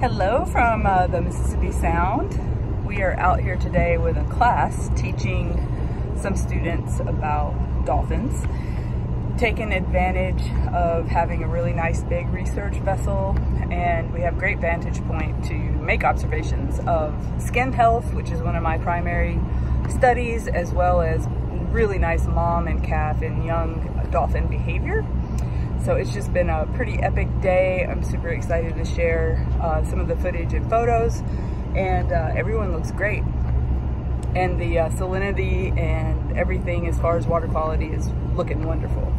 Hello from uh, the Mississippi Sound. We are out here today with a class teaching some students about dolphins, taking advantage of having a really nice big research vessel and we have great vantage point to make observations of skin health, which is one of my primary studies, as well as really nice mom and calf and young dolphin behavior. So it's just been a pretty epic day. I'm super excited to share uh, some of the footage and photos and uh, everyone looks great. And the uh, salinity and everything as far as water quality is looking wonderful.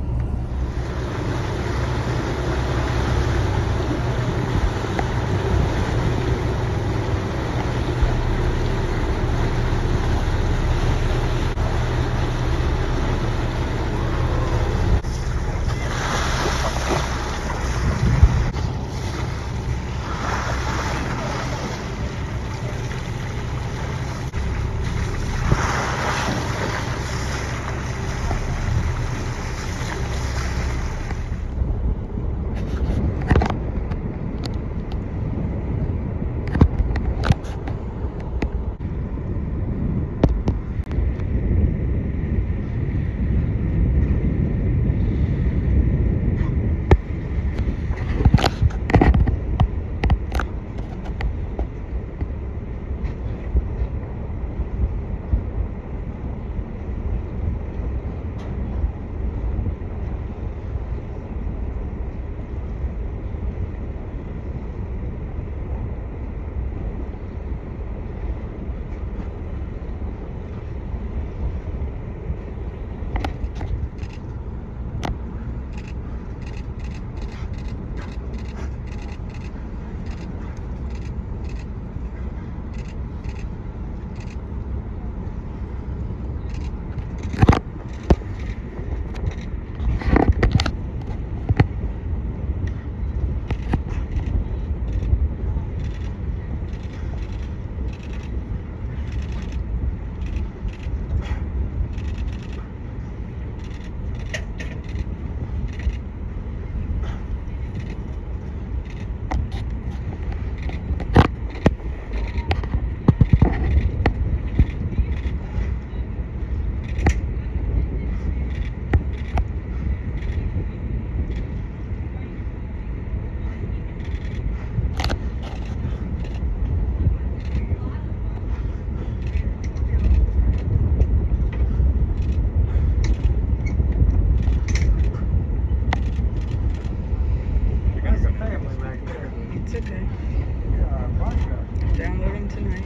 Okay. Downloading tonight.